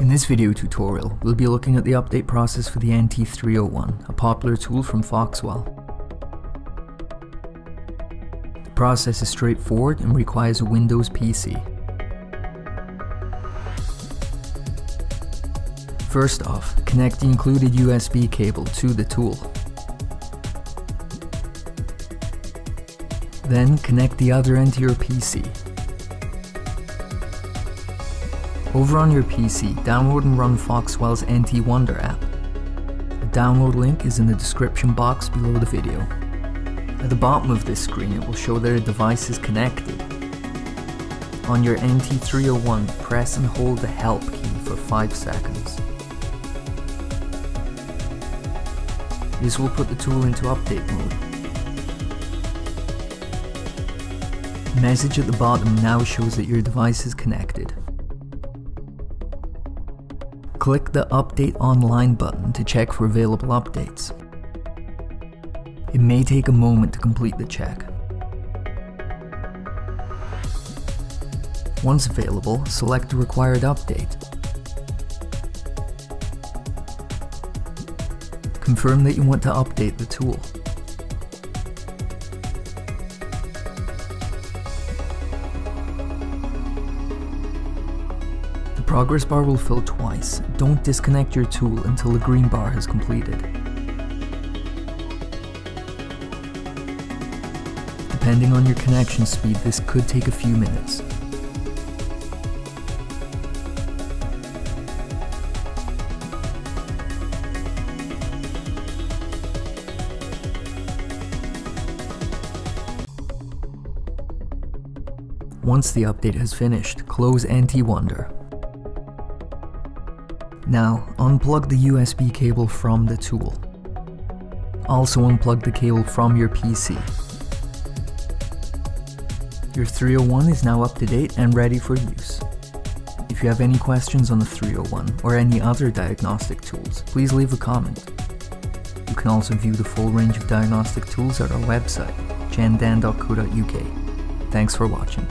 In this video tutorial, we'll be looking at the update process for the NT301, a popular tool from Foxwell. The process is straightforward and requires a Windows PC. First off, connect the included USB cable to the tool. Then connect the other end to your PC. Over on your PC, download and run Foxwell's NT Wonder app. The download link is in the description box below the video. At the bottom of this screen it will show that a device is connected. On your NT301, press and hold the help key for 5 seconds. This will put the tool into update mode. Message at the bottom now shows that your device is connected. Click the Update Online button to check for available updates. It may take a moment to complete the check. Once available, select the required update. Confirm that you want to update the tool. Progress bar will fill twice. Don't disconnect your tool until the green bar has completed. Depending on your connection speed, this could take a few minutes. Once the update has finished, close NT Wonder. Now, unplug the USB cable from the tool. Also unplug the cable from your PC. Your 301 is now up to date and ready for use. If you have any questions on the 301 or any other diagnostic tools, please leave a comment. You can also view the full range of diagnostic tools at our website, gendan.co.uk. Thanks for watching.